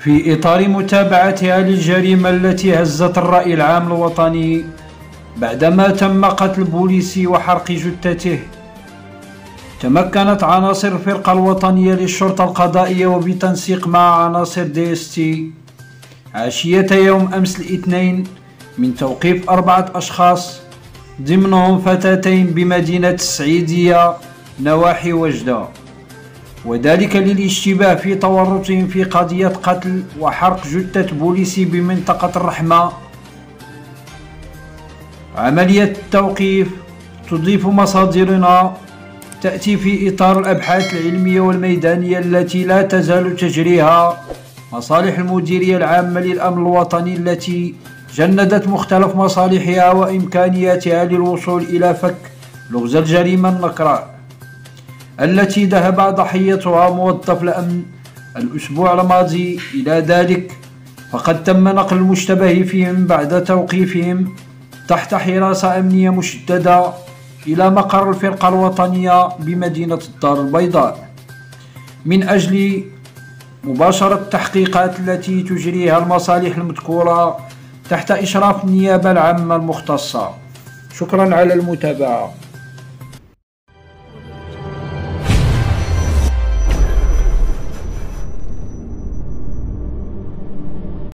في إطار متابعتها للجريمة التي هزت الرأي العام الوطني بعدما تم قتل بوليسي وحرق جثته. تمكنت عناصر الفرقة الوطنية للشرطة القضائية وبتنسيق مع عناصر DST. عشية يوم أمس الاثنين من توقيف أربعة أشخاص ضمنهم فتاتين بمدينة السعيدية نواحي وجدة. وذلك للاشتباه في تورطهم في قضية قتل وحرق جثة بوليسي بمنطقة الرحمة. عملية التوقيف تضيف مصادرنا تأتي في إطار الأبحاث العلمية والميدانية التي لا تزال تجريها مصالح المديرية العامة للأمن الوطني التي جندت مختلف مصالحها وإمكانياتها للوصول إلى فك لغز الجريمة النكراء. التي ذهب ضحيتها موظف الأمن الأسبوع الماضي إلى ذلك. فقد تم نقل المشتبه فيهم بعد توقيفهم تحت حراسة أمنية مشددة إلى مقر الفرقة الوطنية بمدينة الدار البيضاء. من أجل مباشرة التحقيقات التي تجريها المصالح المذكورة تحت إشراف النيابة العامة المختصة. شكرا على المتابعة.